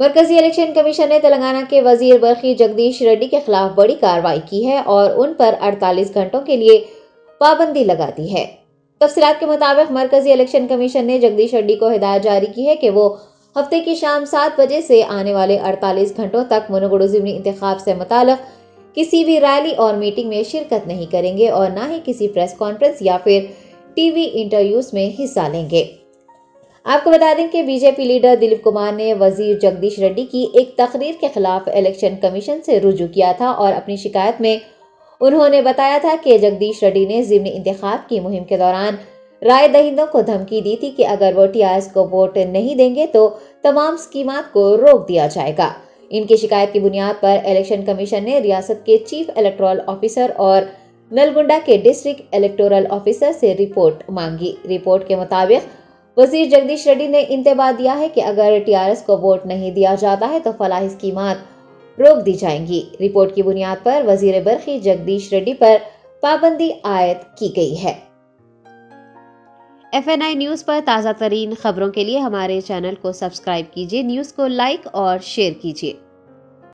مرکزی election commission نے تلنگانہ کے وزیر برقی جگدیش ریڈی کے خلاف بڑی کاروائی کی ہے اور ان پر اڑتالیس گھنٹوں کے لیے پابندی لگا دی ہے۔ تفصیلات کے مطابق مرکزی الیکشن کمیشن نے جگدیش ریڈی کو ہدایت جاری کی ہے کہ وہ ہفتے کی شام سات بجے سے آنے والے اڑتالیس گھنٹوں تک منوگڑو ضمنی انتخاب سے متعلق کسی بھی ریلی اور میٹنگ میں شرکت نہیں کریں گے اور نہ ہی کسی پریس کانفرنس یا پھر ٹی وی انٹرویوز میں حصہ لیں گے۔ آپ کو بتا دیں کہ B J P leader Dilip Kumar نے وزیر جگدیش ریڈی کی ایک تقریر کے خلاف الیکشن کمیشن سے رجوع کیا تھا اور اپنی شکایت میں انہوں نے بتایا تھا کہ جگدیش ریڈی نے ضمنی انتخاب کی مہم کے دوران رائے دہندوں کو دھمکی دی تھی کہ اگر وہ ٹی آر ایس کو ووٹ نہیں دیں گے تو تمام سکیمات کو روک دیا جائے گا۔ ان کی شکایت کی بنیاد پر الیکشن کمیشن نے ریاست کے چیف الیکٹرول آفیسر اور نلگنڈا کے ڈسٹرکٹ الیکٹورل آفیسر سے رپورٹ مانگی۔ رپورٹ کے مطابق وزیر جگدیش ریڈی نے انتباہ دیا ہے کہ اگر ٹی آر ایس کو ووٹ نہیں دیا جاتا ہے تو فلاحی اسکیمات روک دی جائیں گی۔ رپورٹ کی بنیاد پر وزیر برقی جگدیش ریڈی پر پابندی عائد کی گئی ہے۔ ایف این آئی نیوز پر تازہ ترین خبروں کے لیے ہمارے چینل کو سبسکرائب کیجیے، نیوز کو لائک اور شیئر کیجیے۔